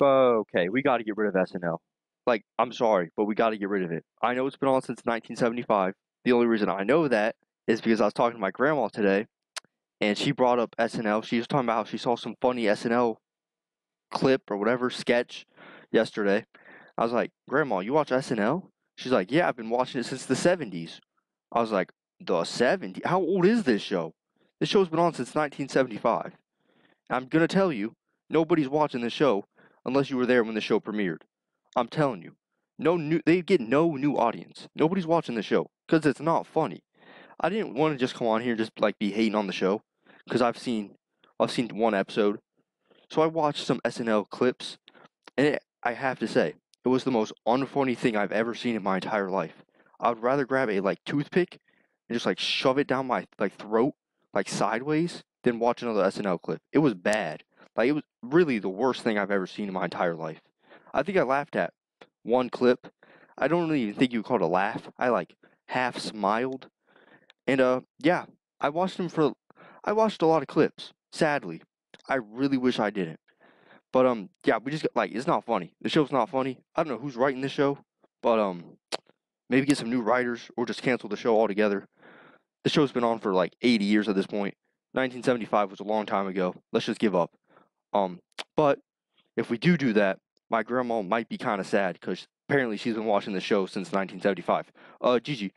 Okay, we got to get rid of SNL. Like, I'm sorry, but we got to get rid of it. I know it's been on since 1975. The only reason I know that is because I was talking to my grandma today, and she brought up SNL. She was talking about how she saw some funny SNL clip or whatever sketch yesterday. I was like, Grandma, you watch SNL? She's like, Yeah, I've been watching it since the 70s. I was like, The 70s? How old is this show? This show's been on since 1975. I'm gonna tell you, nobody's watching the show unless you were there when the show premiered. I'm telling you, no new. They get no new audience. Nobody's watching the show because it's not funny. I didn't want to just come on here and just like be hating on the show because I've seen I've seen one episode. So I watched some SNL clips, and it, I have to say, it was the most unfunny thing I've ever seen in my entire life. I would rather grab a like toothpick and just like shove it down my like throat like sideways than watch another SNL clip. It was bad. Like it was really the worst thing I've ever seen in my entire life. I think I laughed at one clip. I don't even think you would call it a laugh. I like half smiled. And uh yeah, I watched him for I watched a lot of clips. Sadly. I really wish I didn't. But um yeah, we just got, like it's not funny. The show's not funny. I don't know who's writing the show, but um maybe get some new writers or just cancel the show altogether. The show's been on for like 80 years at this point. 1975 was a long time ago. Let's just give up. Um but if we do do that, my grandma might be kind of sad because apparently she's been watching the show since 1975. Uh Gigi,